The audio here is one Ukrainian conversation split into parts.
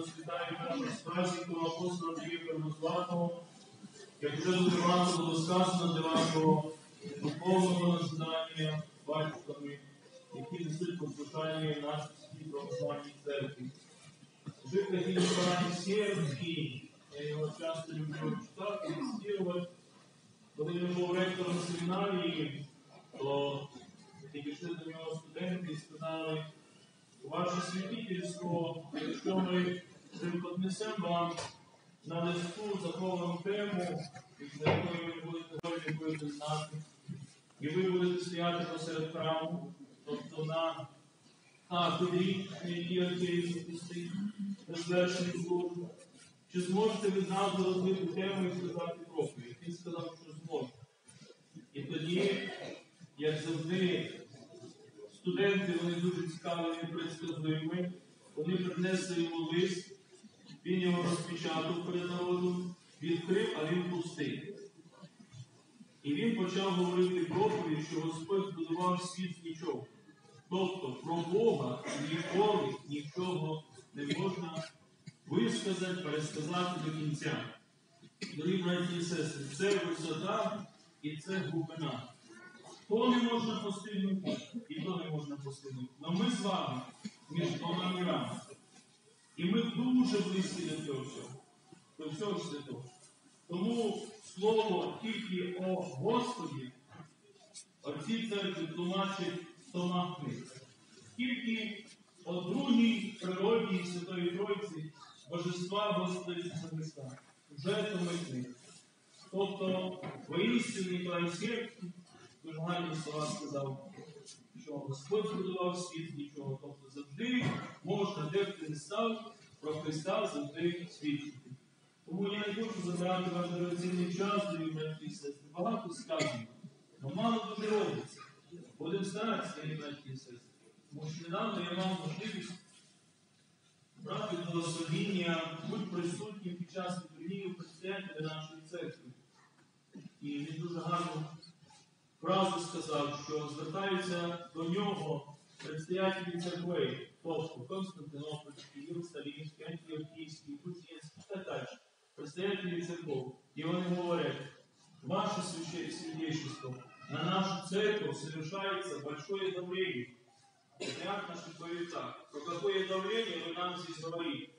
вітаю першим з апостола Андрія Первозваного. Як вже багато було сказано для вашого духовного назидання батьками, які несуть послушання нашій святій православній церкві. Жив такий Сєрський, я його часто люблю читати цитувати. Коли він був ректором семінарії, то підійшли до нього студенти і сказали, ваше святительство, якщо ми преподнесемо вам на листу заховану тему, за якою ви будете вольні будете знати, і ви будете стояти посеред храму, тобто на кафедрі, на якій отець стоїть, на звершенні службу, чи зможете ви зразу розбити тему і сказати проповідь? Він сказав, що зможе. І тоді, як завжди, студенти вони дуже цікаві і предсказуємі, вони принесли йому лист, він його розпечатав перед народом, відкрив, а він пустий. І він почав говорити проповідь, що Господь збудував світ нічого. Тобто про Бога ніколи нічого не можна висказати, пересказати до кінця. Дорогі браті і сестри, це висота і це глибина. То не можна постигнути, і то не можна постигнути. Але ми з вами між двома мірами. І ми дуже близькі до цього всього, до всього святого. Тому слово тільки о Господі, оці церкви тлумачить Тома Книг. Тільки о другій природі Святої Тройці Божества Господа Христа. Вже Томи книг. Тобто, воістину Ніколай Сєрський дуже гарні слова сказав, що Господь збудував світ нічого. Тобто завжди можна, де б ти не став, про Христа завжди свідчити. Тому я не хочу забирати ваш дорогоцінний час, дорогі браті і сестри. Багато сказано, але мало дуже робиться. Будемо старатися, дорогі браті і сестри. Тому що недавно я мав можливість брати благословіння, будь присутнім під час літургії предстоятеля нашої церкви. І він дуже гарну фразу сказав, що звертаються до нього предстоятелі церкви, тобто Константинопольський, Єрусалімський, Антіохійський, Кузінський та далі. Предстоятелі церков. І вони говорять, ваше священство на нашу церковь совершается большое давление. Патриарх наш говорит так, про какое давление вы нам здесь говорите.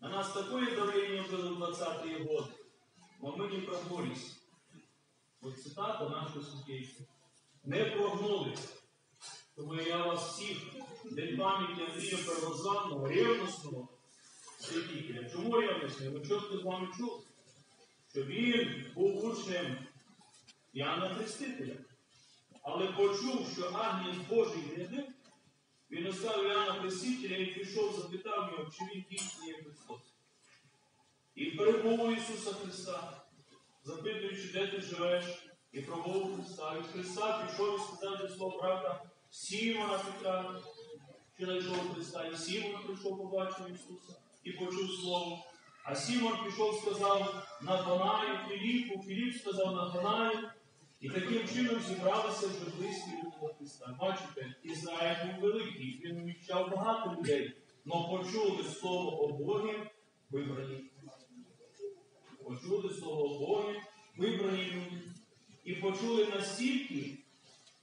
На нас такое давление было в 20-е годы, но мы не прогнулись. От цитата нашого святейства. Не прогнулись. Тому я вас всіх, день пам'яті Андрія Первозваного, ревностного святителя. Чому ревностний? Ви чітко з вами чули, що він був учнем Яна Хрестителя. Але почув, що Агнець Божий гряде, він оставив Іоанна Хрестителя і пішов, запитав його, чи він дійсний є Христос. І перебув Ісуса Христа, запитуючи, де ти живеш, і пробув Христа. Від Христа пішов і сказав до свого брата Сімона Петра, що знайшов Христа. І Сімон прийшов, побачив Ісуса і почув Слово. А Сімон пішов, сказав на Натанаю Філіпу, Філіп сказав на Натанаю, і таким чином зібралися вже близькі люди до Христа. Бачите, Ізраїль був великий, він вміщав багато людей, але почули слово о Богі, вибрані. Почули слово о вибрані люди. І почули настільки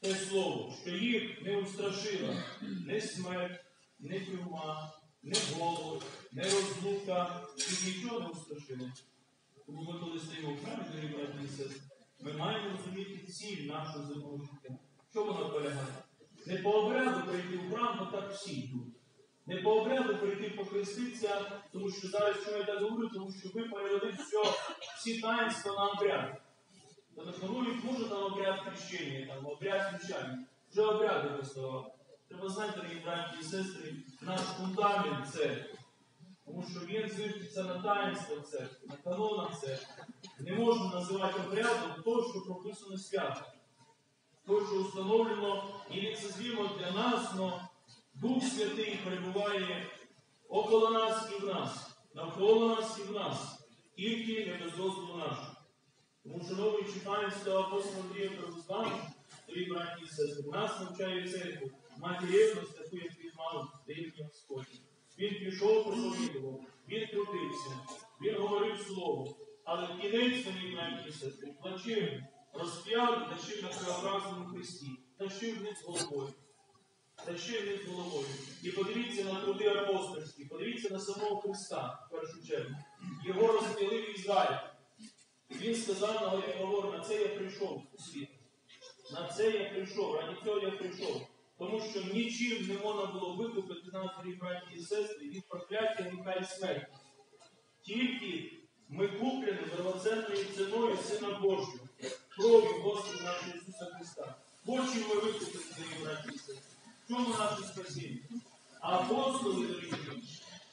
те слово, що їх не устрашила не смерть, не тюрма, не голод, не розлука, їх нічого не устрашило. Тому ми коли стоїмо в храмі, дорогі браті і сестри, ми маємо розуміти ціль нашого життя. Що вона полягає? Не по обряду прийти в храм, бо так всі йдуть. Не по обряду прийти похреститися, тому що зараз що я так говорю, тому що ви перевели все, всі таїнства на обряд. Телефонують, може там обряд хрещення, там обряд звичайний. Вже обряди поставав. Треба знати, дорогі браті і сестри, наш фундамент церкви. Тому що він зиждеться на таїнство церкви, на канонах церкви. Не можна називати обрядом то, що прописано свято. То, що установлено і ліцезвімо для нас, но Дух Святий перебуває около нас і в нас, навколо нас і в нас, тільки не без дозволу нашого. Тому, шановні читаємство апостола Андрія Первозваного, дорогі браті і сестри, нас навчає церкву, мати рівність таку, як він мав, дає Господь. Він пішов, проповідував, молився, він говорив слово. Але кінець мені браті і сестри, плачевний, розп'яв тащив на преобразному Христі, тащив вниз головою. Тащив вниз головою. І подивіться на труди апостольські, подивіться на самого Христа, в першу чергу. Його розп'яли в Ізраїль. Він сказав на горі говор, на це я прийшов у світ. На це я прийшов, раді цього я прийшов. Тому що нічим не можна було викупити нас, дорогі браті і сестри, від прокляття гріха і смерті. Тільки ми куплені дорогоценною ціною Сина Божого, кров'ю Господа нашого Ісуса Христа. Чим ми викупили, дорогі браті і сестри. Чому наше спасіння? Апостоли, дорогі мої,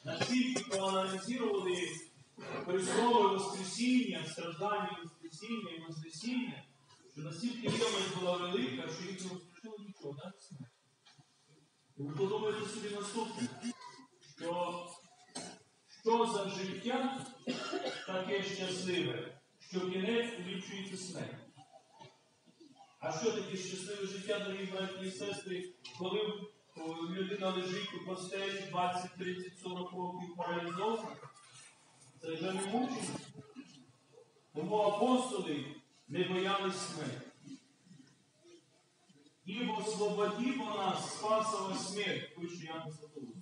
настільки проаналізували Христове Воскресіння, страждання Воскресіння і Воскресіння, що настільки відомість була велика, що їх не воскрешило нічого, смерть. І ви подумайте собі наступне, що що за життя таке щасливе, що кінець увічується смерть. А що таке щасливе життя, дорогі браті і сестри, коли людина лежить у постелі 20, 30, 40 років паралізована? Це вже не мучення. Тому апостоли не боялись смерті. Ібо свободібо нас спасова смерть, пише Ян Златоуст.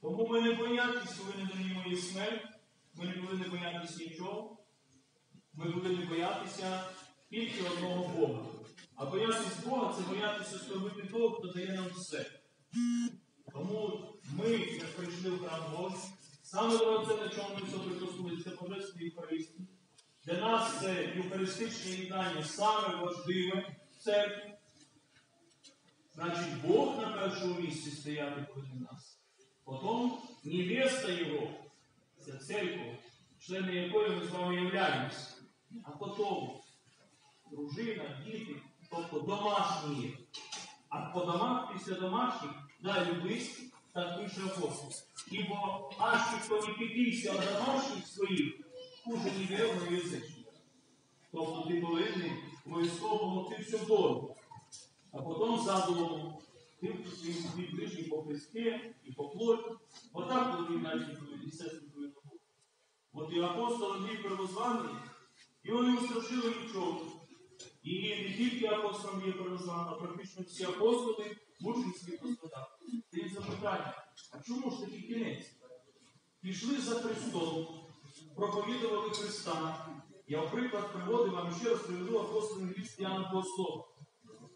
Тому ми не боятися, ви не дорогі мої смерть, ми не повинні боятися нічого. Ми повинні боятися тільки одного Бога. А боятися Бога це боятися скорбити того, хто дає нам все. Тому ми, як прийшли в храм Божий, саме до це, на чому ми все прикоснулися, це Божественні Євхаристії. Для нас це Євхаристичне єднання саме важливе в церкві. Значить, Бог на першому місці стояти повинен нас. Потім невеста Його, це церква, члени якої ми з вами являємося. А потім дружина, діти, тобто домашні. А по домах, після домашніх, да, любись, так пише апостол. Ібо аж хто не підійся від домашніх своїх, хуже не вірно язичника. Тобто ти повинен обов'язково помогти дорого. А потім задумано, ти твій ближній по Христі і по плоті. Отак повинні наші і сестри повинно бути. От і апостол Андрій Первозваний, його не устрашило нічого. І не тільки апостол Андрій Первозваний, а практично всі апостоли мучинські пострадали. Це запитання, а чому ж такий кінець? Пішли за Христом, проповідували Христа. Я, в приклад, приводив вам ще раз приведу апостолів Християна Богослова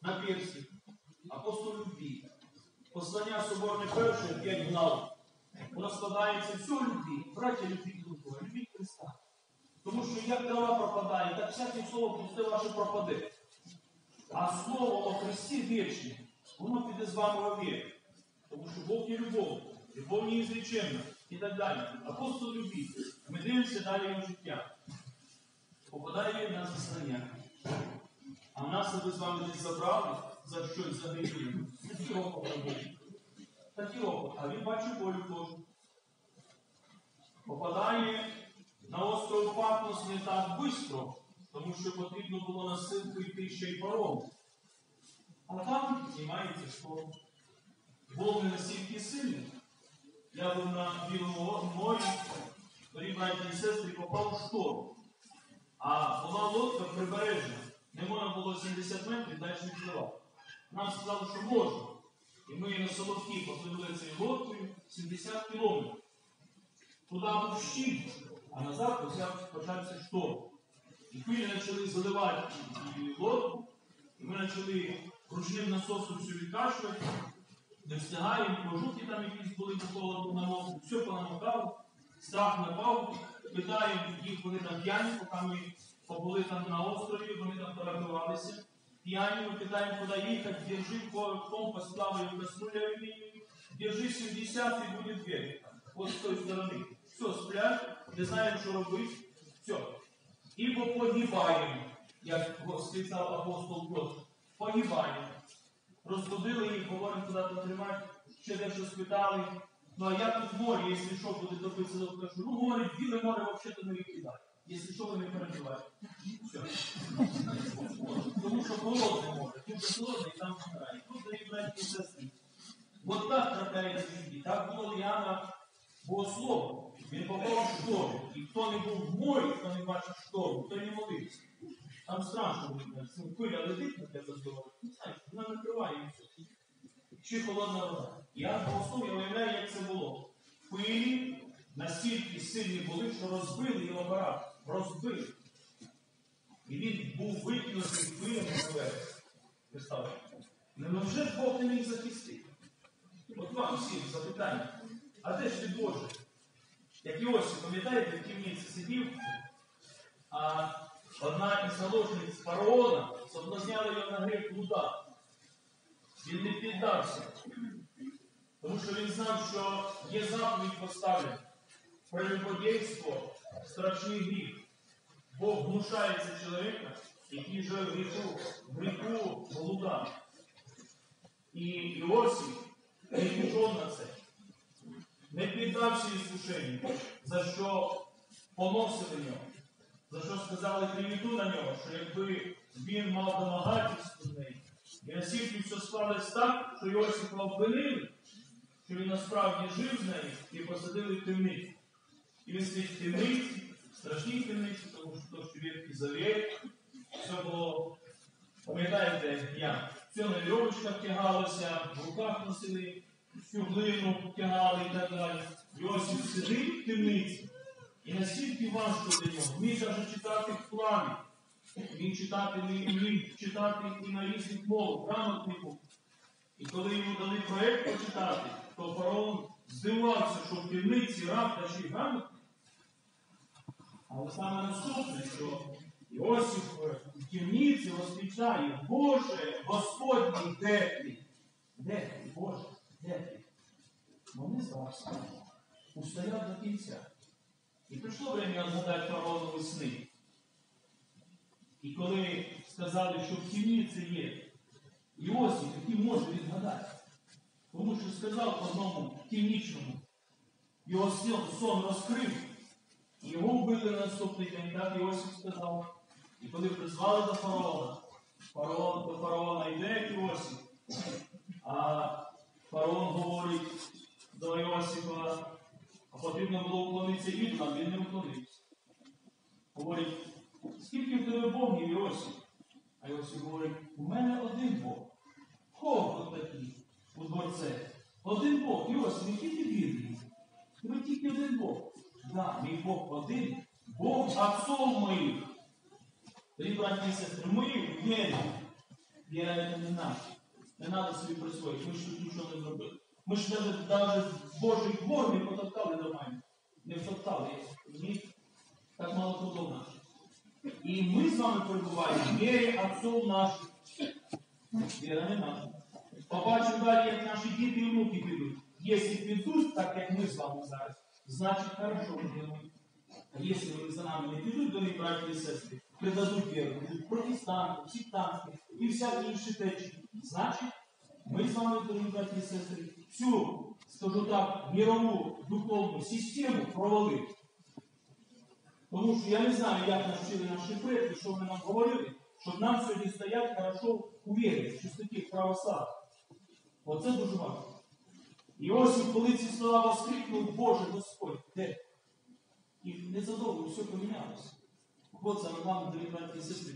на персі. Апостол любві. Послання Соборне перше, п'ять глав. Воно складається все любві. Браття любіть Христа. Тому що як трава пропадає, так всяке слово пусте ваше пропаде. А слово о Христі вічне, воно піде з вами вовек. Тому що Бог є любов, любов неізреченна і так далі. Апостол любить. Ми дивимося далі його життя. Попадає він на заслання. А нас аби з вами десь забрали за щось за гріхи. Такі опити були. Такі опити. А він бачив болю Божу. Попадає на остров Патмос не так швидко, тому що потрібно було на силку йти ще й паром. А там знімається шторм. Волни настільки сильні. Я був на Білому морі, дорогі браті і сестри, попав у шторм. А була лодка прибережна. Не можна було 70 метрів далі не. Нам сказали, що можна. І ми на Соловки попливли цією лодкою 70 кілометрів. Туди був щит, а назад почав- почався шторм. І хвилі почали заливати лодку, і ми почали ручним насосом все відкачувати, не встигаємо, пожухи там якісь були по холоду на мозку, все понамокало, страх напав, питаємо їх, вони там п'яні, поки ми побули там на острові, вони там порахувалися. П'яні, ми питаємо, куди їхати, держи компас плаває в держи 70 і буде двері. От з тої сторони. Все, сплять, не знаємо, що робити. Все. Ібо погибаємо, як сказав апостол Петр. Погибаємо. Розбудили їх, говоримо, куди то тримати, ще дещо спитали. Ну а як тут море, якщо що, буде топитися до кажу, ну говорить, біле море взагалі не викидає. Якщо що, ви не переживаєте. Тому що холодне море, тут же холодне і там вмирає. Тут і сестри. От так трапляється в житті. Так було Іоанна Богослова. Він попав в шторм. І хто не був в морі, хто не бачив шторму, той не молився. Там страшно. Хвиля летить на тебе з дороги. Не знаю, вона накриває все. Чи холодна вода. Я просто я уявляю, як це було. Хвилі настільки сильні були, що розбили його апарат. Розбили. І він був викинутий хвилями. Представте. Невже ж Бог не міг захистити? От вам всім запитання. А де ж ти Боже? Як Іосиф, пам'ятаєте, в кімниці сидів, а одна із заложниць фараона соблазняла його на гріх блуда. Він не піддався. Тому що він знав, що є заповідь поставлена. Прелюбодійство страшний гріх. Бог гнушається чоловіка, який живе в гріху, в гріху блуда. І Іосиф не пішов на це. Не піддався іскушенню, за що поносили нього, за що сказали клевету на нього, що якби він мав домагатись до неї. І настільки все склалось так, що Йосифа обвинили, що він насправді жив з нею і посадили в темницю. І він сидить в темниці, страшній темниці, тому що то, що він завір, все було, пам'ятаєте, як? Все на вірьовочках тягалося, в руках носили, всю глину тягали і так далі. Йосиф сидить в темниці. І настільки важко для нього. Він каже читати в плані. Він читати не вмів читати і на різних мовах, грамотнику. І коли йому дали проєкт почитати, то фараон здивувався, що в темниці раб та ще грамотний. Але саме наступне, що Іосиф в темниці восклицає, Боже, Господній, де ти? Де ти, Боже, де? Вони здався. Устояв до кінця. І прийшло время згадати фараонові сни. І коли сказали, що в темниці є Іосиф, який може відгадати, тому що сказав одному темнічному, його сон, сон розкрив, і його вбили на наступний день, так Іосиф сказав. І коли призвали до фараона, фараон до фараона йде Іосиф, а фараон говорить до Іосифа, а потрібно було уклонитися ідолам, він не уклонився. Говорить, скільки в тебе богів, Іосиф? А Іосиф говорить, у мене один Бог. Кого такий у дворце? Один Бог, Іосиф, який ти вірний? Тебе тільки один Бог. Да, мій Бог один, Бог отцов моїх. Тоді, браті і сестри, ми віримо. Віра це не наша. Не треба собі присвоїти. Ми ж тут нічого не зробили. Ми ж навіть, навіть Божий двор не потоптали нормально. Не втоптали. Розумієте? Так мало трудов наших. І ми з вами перебуваємо в вірі отцов наших. Віра не наша. Побачимо далі, як наші діти і внуки підуть. Якщо підуть, так як ми з вами зараз, значить хорошо будемо. А якщо вони за нами не підуть, дорогі браті і сестри, Придадуть віру, протестанти, сектанти і всякі інші течії, значить, ми з вами, дорогі браті і сестри, всю, скажу так, мірову духовну систему провалили. Тому що я не знаю, як нас вчили наші предки, що вони нам говорили, щоб нам сьогодні стоять хорошо у вірі, в чистоті, в православі. Оце дуже важливо. Іосиф, коли ці слова воскрикнув, Боже Господь, де? І незадовго все помінялося. От саме вам, дорогі браті і сестри,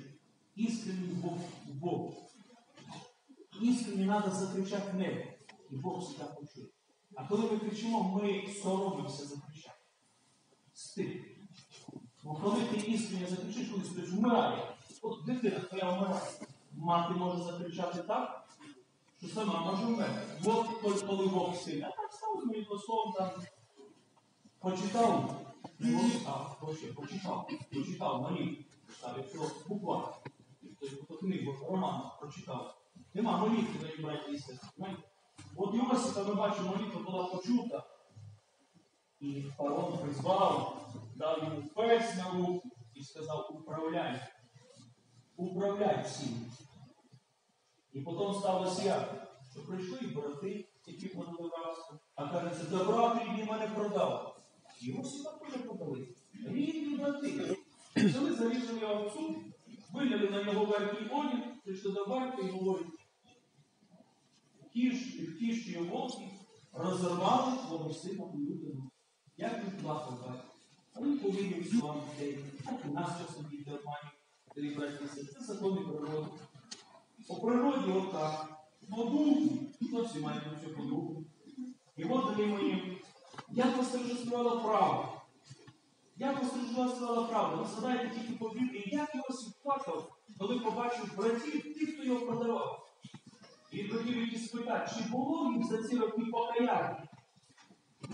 іскренний Бог в Богу. Іскренні треба закричати в небо. І Бог завжди почує. А коли ми кричимо, ми соромимося закричати. Стид. Бо коли ти іскренне закричиш, коли скажеш, вмирає. От дитина твоя вмирає. Мати може закричати так, що сама може вмерти. От коли, Бог сильний. А так став з моїм словом там. Почитав, почитав, почитав молитву. Так, якщо буква, тобто книгу, роман прочитав. Нема молитви, дорогі браті. От Йосифа ми бачимо, молитва була почута. І фараон призвав, дав йому перс на руку і сказав, управляй. Управляй всім. І потім сталося як? Що прийшли брати, які подали рабство. А каже, це добра рідні мене продав. Його всі також продали. Рідні брати. Взяли, зарізали його овцу, виляли на нього верхній одяг, прийшли до батька і говорять, кіші волки розірвали твого сина людину. Як він плакав, повинні слава дітей, так і нас часом діти обманюють, дорогі браті і. Це закони природи. По природі отак. По духу, всі мають все по. І от, дорогі мої, як восторжествувала правда. Як восторжествувала правда? Ви згадайте тільки по Біблії, як Йосип плакав, коли побачив братів, тих, хто його продавав. І він хотів їх спитати, чи було них за ці роки покаяння?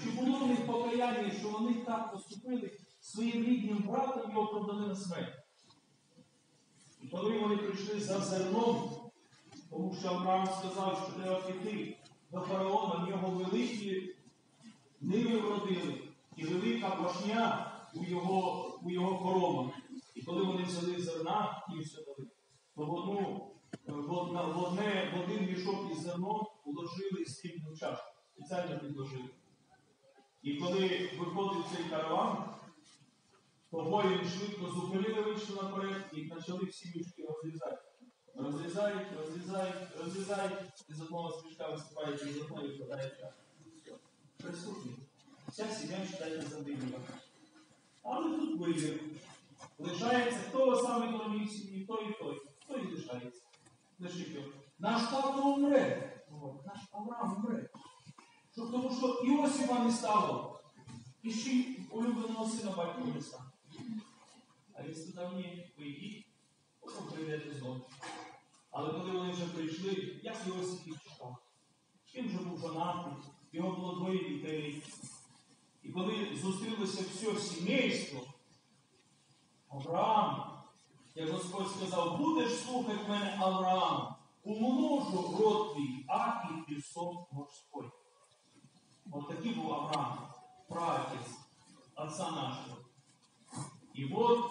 Чи було в них покаяння, що вони так поступили своїм рідним братом його продали на смерть? І коли вони прийшли за зерном, тому що Авраам сказав, що треба піти до фараона, в нього великі ниви вродили, і велика пашня у його, у його коровах. І коли вони взяли зерна і все дали, то в, одну, в, в, одне, в один мішок із зерном уложили срібну чашу. Спеціально підложили. І коли виходив цей караван, то воїни швидко зупинили, вийшли наперед і почали всі мішки розрізати. Розрізають, розрізають, розрізають, і з одного з мішка висипають, і з одного випадає чаша. Присутні. Вся сім'я читайте за Біблію. Але тут вибір. Лишається хто саме головний в сім'ї, той і той. Хто і лишається. Лише хто. Наш тато умре. Наш Авраам умре. Що, тому що Іосифа не стало. І ще й улюбленого сина батько не стане. А він сказав, ні, ви йдіть, потім прийдете знову. Але коли вони вже прийшли, як Іосиф їх чекав? Він вже був жонатий, його було двоє дітей. І коли зустрілося все сімейство, Авраам, як Господь сказав, будеш слухати мене, Авраам, умножу род твій, а і пісок морской. От такий був Авраам, праотець отця нашого. І от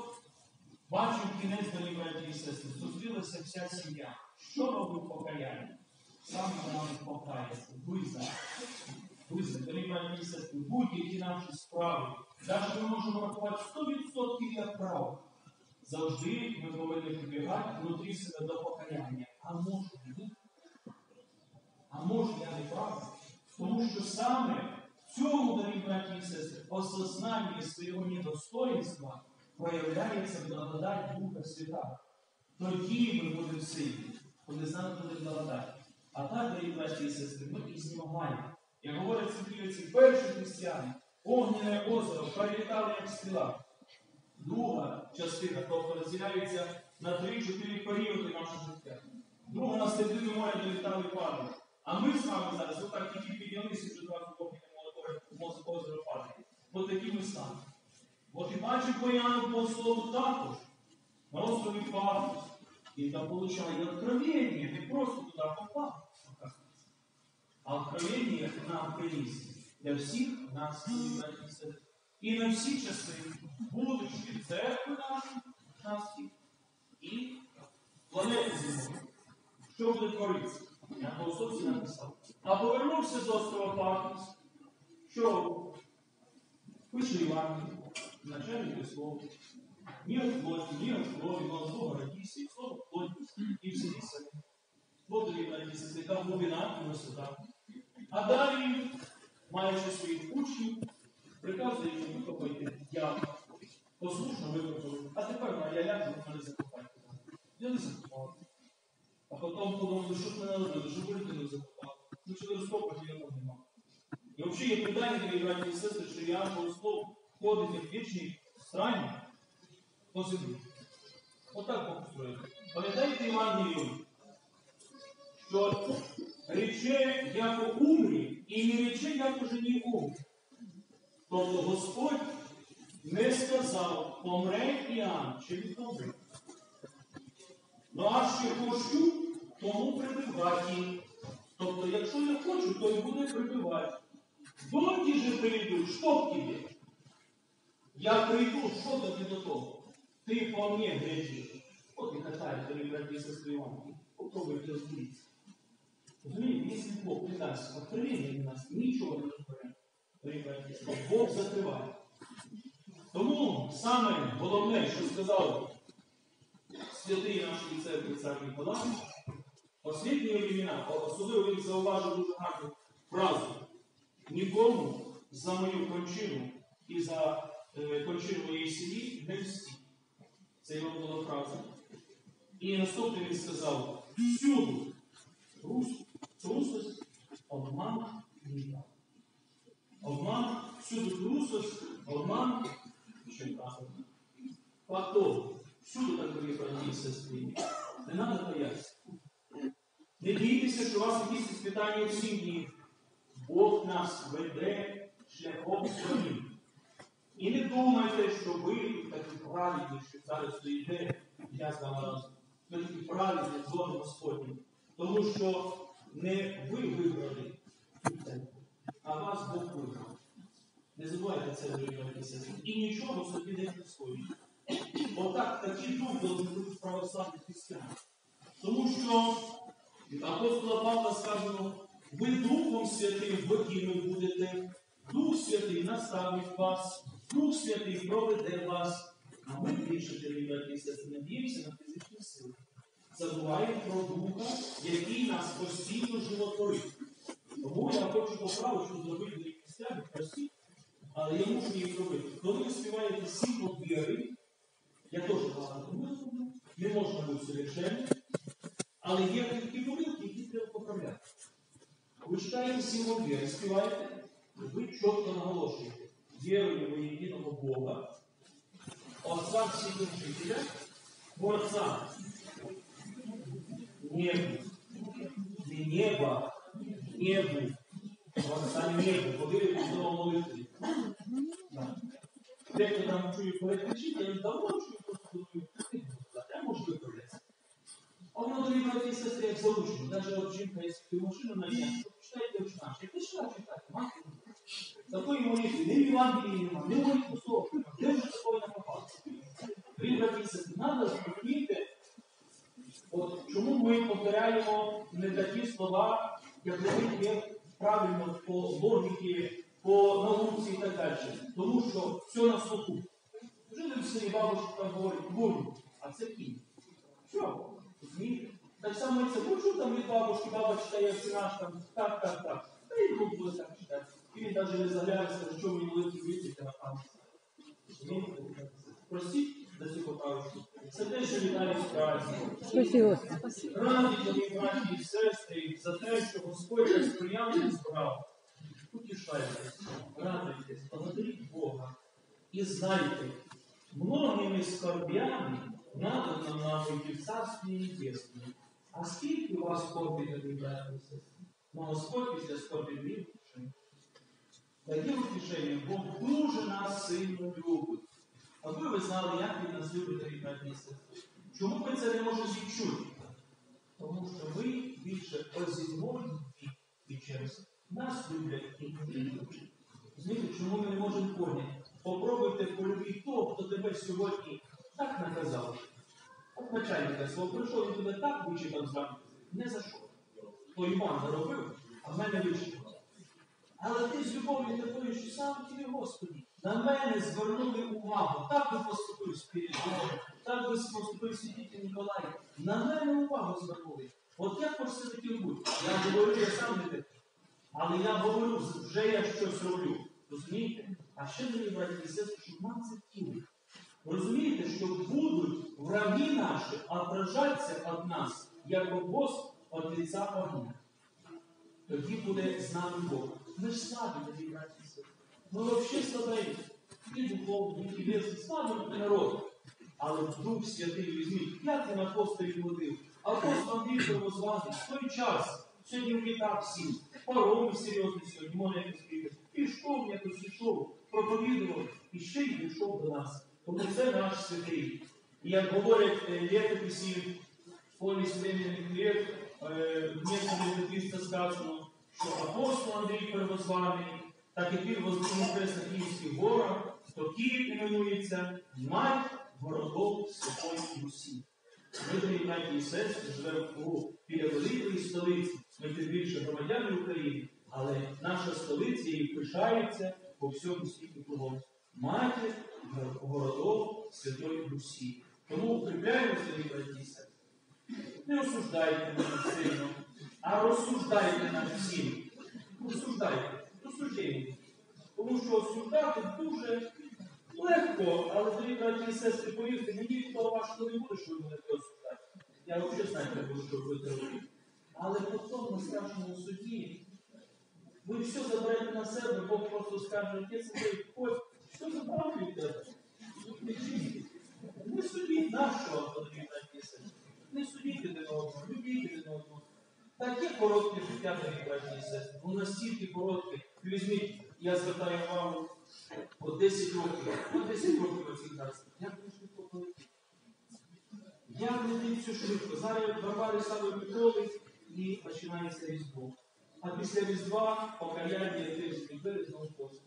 бачив кінець дорогі браті і сестри, зустрілася вся сім'я. Що робив покаяння? Саме нам покається, визнати. Визнати, дорогі браті і сестри, будь-які наші справи, навіть ми можемо рахувати 100% як право. Завжди ми повинні прибігати внутрі себе до покаяння. А може не а може я не правий? Тому що саме в цьому, дорогі браті і сестри, осознанні свого недостоинства проявляється благодать Духа Свята. Тоді ми будемо сильні, коли з нами буде благодать. А так, дорогі браті і сестри, ми і знімаємо. Як говорять святівці, перші християни, огняне озеро пролітали як стріла. Друга частина, тобто розділяється на 3-4 періоди нашого життя. Друга на середину моря долітали падали. А ми з вами зараз отак тільки піднялися вже два глибокі мозок озеро падає. От такі ми стали. От і бачив Бояну по слову також. На острові Пафос. І там получає откровення, не просто туди попав. А откровення нам приніс для всіх нас, і на всі часи, будучи церкви нашої, нас і планети земної. Що буде творитися? Я по особці написав. А повернувся з острова Пафос. Що пише Іван, начальник слово. Ні от плоті, ні от крові, но Бога радійся, і слово плоті, і всі самі. Бодарі радійся, яка глибина і висота. А далі, маючи своїх учнів, приказує їм викопайте яму. Послушно викопали. А тепер на я ляжу, мене закопайте. Я не закопав. А потім подумали, що мене робили, що будете не закопали. Ну, що розкопати я там нема. І взагалі є питання, дорогі браті сестри, що я Богослов ходить як вічний странник по. Отак Бог устроїв. Пам'ятаєте Євангелію, що рече, як умрі, і не рече, як уже не умрі. Тобто Господь не сказав, помре Іоанн, чи помре. Ну а ще хочу, тому прибивати. Тобто, якщо я хочу, то і буде прибивати. Доки же прийду, що б тебе? Я прийду, що тобі до того? Ти по мне гречиш. От і катає, дорогі браті і сестри Іванки. Попробуйте розберіться. Розумієте, якщо Бог не дасть откровення для нас, нічого не браті Бог закриває. Тому саме головне, що сказав святий нашої церкви цар Ніколай, останні времена, особливо він зауважив дуже гарну фразу. Нікому за мою кончину і за е, кончив в моїй не всі. Це його була фраза. І наступний він сказав: всюду трус, трусость, обман, війна. Обман, всюду трусость, обман, що правда. Фактово, всюди так браті і сестри. Не треба боятися. Не бійтеся, що у вас якісь іспитання в сім'ї. Бог нас веде шляхом своїм. І не думайте, що ви такі праведні, що зараз стоїте, я з вами разом. Ви такі праведні з Богом Господнім. Тому що не ви вибрали а вас Бог вибрав. Не забувайте це, дорогі і нічого собі не присвоюйте. Отак такий дух бути в православних християнах. Тому що апостола Павла сказано, ви Духом Святим водіми будете, Дух Святий наставить вас, Дух Святий проведе вас. А ми більше сестри, надіємося на фізичні сили. Забуваємо про Духа, який нас постійно животворить. Тому я хочу поправити, що зробити для християн, прості, але я мушу їх зробити. Коли ви співаєте символ віри, я теж багато не не можна бути совершенним, але є такі помилки, які треба поправляти. Ви читаєте символ віри, співаєте, ви чітко наголошуєте. Вірую в єдиного Бога, Отца всіх учителя, Творця небу, не неба, небу, Творця небу, повірите в слово молитві. Дехто там чує перекричить, я давно чую, просто думаю, а може виправляться. А воно дорогі брати сестри, як заручено. Навіть от жінка, якщо машину наняє, читайте очна, як ти що мати? Такої молитви, не в Євангелії нема, не в слова, де вже такої не попався? Дорогі брати і сестри, треба зрозуміти, от чому ми повторяємо не такі слова, як вони є правильно по логіки, по науці і так далі. Тому що все на слуху. Жили в селі бабушка там говорить, бурю, а це кінь. Що? Розумієте? Так само це почув там від бабушки, баба читає всі наш там, так, так, так. Та і тут буде так читати. І він навіть не заглянеться, що мені молитві вийти на пам'ять. Простіть за цю поправочку. Це те, що вітаю. Спасибо. Раді тобі, браті і сестри, за те, що Господь нас прийняв і збрав. Утішайтесь, радуйтесь, благодаріть Бога. І знайте, многими скорбями надано нам в Царстві Небесне. А скільки у вас скорбі, дорогі браті і сестри? Но Господь після скорбі дає утішення. Дає Бог дуже нас сильно любить. Аби ви знали, як він нас любить, браті і. Чому ми це не можемо відчути? Тому що ви більше озімої і через нас люблять і люблять. Знаєте, чому ми не можемо поняти? Попробуйте полюбити того, хто тебе сьогодні так наказав. От начальника свого прийшов, він тебе так вичитав з вами. Не за що. То Іван заробив, а в мене вичитав. Але ти з любов'ю такою, що сам тобі, Господі, на мене звернули увагу. Так би поступив Божий, так би поступив святитель Ніколай. На мене увагу звернули. От як хочеться таким бути? Я говорю, я сам не такий. Але я говорю, вже я щось роблю. Розумієте? А ще дорогі браті і сестри, щоб нам це втіли. Розумієте, що будуть враги наші отражатися від нас, як обоз від лиця огня. Тоді буде з нами Бог. Слабі, дорогі браті і. Ми взагалі слабенькі. І духовні, і вірці, слабий народ. Але Дух Святий візьміть, як він апостолів водив. Апостол Андрій Первозваний, в той час, сьогодні в літак сів, пароми серйозні сьогодні, може якось прийти. Пішов, якось йшов, проповідував і ще й дійшов до нас. Тому це наш святий. І як говорять е, літописі повість временних лет, е, в некоторых летописцях сказано, що апостол Андрій Первозваний, так як він вознес на Київських горах, то Київ іменується мать городов Святої Русі. Ми, браті і сестри, живемо біля великої столиці. Ми тим більше громадяни України, але наша столиця її пишається по всьому світу кругом. Матір городов Святої Русі. Тому укріпляємося, і сестри. Не осуждайте мене сильно, а розсуждайте над всім. Розсуждайте, розсуждайте. Тому що осуждати дуже легко, Але тоді, браті і сестри, повірте, мені того важко не буде, що ви мене осуждаєте. Я взагалі знаю, що ви робите. Але потім на страшному суді ви все заберете на себе, Бог просто скаже, отець Андрій, ось, все забрав від тебе. Не. Судіть нашого, дорогі браті і. Не судіть один одного, любіть один одного. Таке коротке життя, дорогі браті і сестри. Ну настільки коротке. Візьміть, я звертаю увагу, от 10 років, от 10 років оцих зараз. Як ви швидко полетіть? Як летить все швидко? Зараз Варвари саме Миколи і починається Різдво. А після Різдва покаяння тиждень двері знову пост.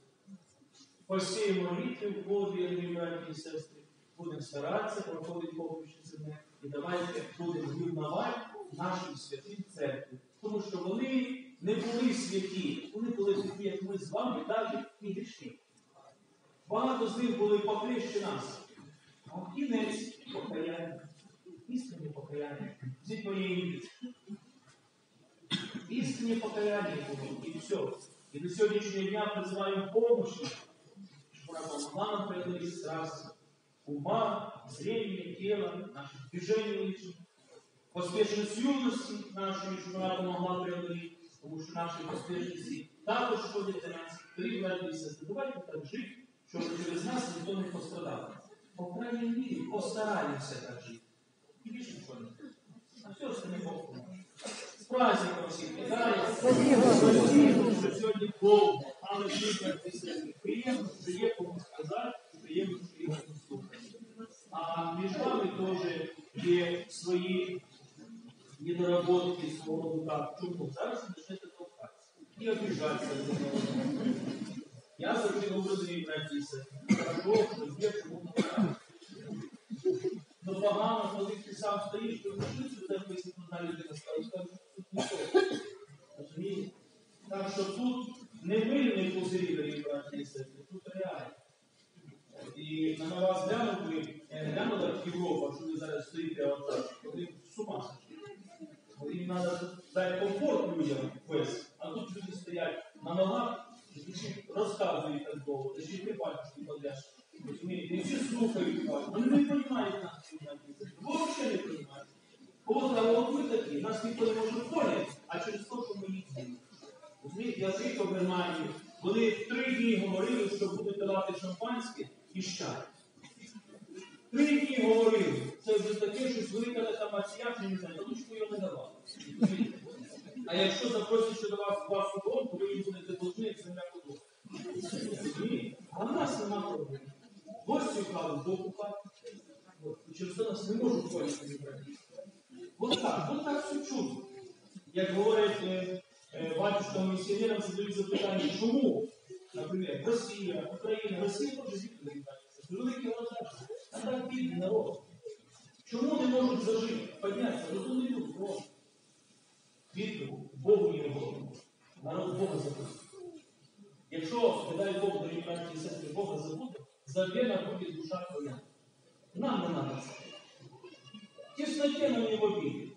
Посіємо в воді, дорогі браті і сестри. Будемо старатися проходити помощі земне. І давайте будемо рівнувати нашій святій церкві. Тому що вони не були святі, вони були такі, як ми з вами, навіть і грішні. Багато з них були поближче нас. А кінець покаяння, істинне покаяння. Моєї віці. Істинне покаяння було, і все. І до сьогоднішнього дня призиваємо помощі, щоб вона помогла нам преодолеть страх ума, зрения, тела, наших движений личных, поспешность юності нашої, щоб вона помогла преодолеть, тому що наші поспішності також ходять нас. І давайте так жити, щоб через нас ніхто не пострадав. По крайній мірі, постараємося так жити. І більше нічого не. А все остальне Бог поможе. З праздником всіх вітаю. Спасибо, що сьогодні Бог, але і сестри. Приємно, що є кому сказати, приємно, що є кому слухати. А між вами теж є свої недоработки свого так, Чому? Зараз ви почнете толкатися. І обіжатися до одного. Я завжди говорю до її браті і сестри. Хорошо, що є чому толкатися. Ну погано, коли ти сам стоїш, то пішли цю церкву, якщо одна людина скаже, скаже, що тут нікого. Розумієте? Так що тут не вильний пузирі, дорогі браті і сестри, тут реально. І на вас глянув би, е, глянула Європа, що ви зараз стоїте отак, вони з ума сошли. Бо Їм треба дати комфорт людям весь, а тут люди стоять на ногах і ще розказують так довго, і ще не бачиш, подряд. Розумієте, всі слухають вас. Вони не розуміють нас, ви взагалі не розумієте. От, ми такі, нас ніхто не може поняти, а через те, що ми їх знаємо. Розумієте, я жив в Германії, вони три дні говорили, що будуть давати шампанське і чай. Три дні говорили. Це вже таке щось велика така мація, що не знаю, тому його не давали. А якщо запросять ще до вас в вашу то ви їм будете должны, як земля подобна. Розумієте? А в нас нема проблем. В. От. І через це нас не можуть поняти не. От так, от так все чудо. Як говорять е, е, батюшкам місіонерам, задають запитання, чому, наприклад, Росія, Україна, Росія теж звідки відбувається. Великі города, а так бідний народ. Чому не можуть зажити, піднятися? Розумний люд, Бог. Відповідь Богу не Богу. Народ Бога забуде. Якщо, не дай Бог, дорогі браті сестри, Бога забуде, заб'є буде душа твоя. Нам не надо це. нам на в вірить.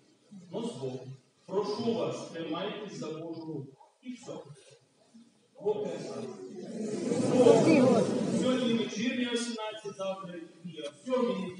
Но з Богом. Прошу вас, тримайтесь за Божу руку. І все. Бог не. Сьогодні вечірня 18, завтра і все мені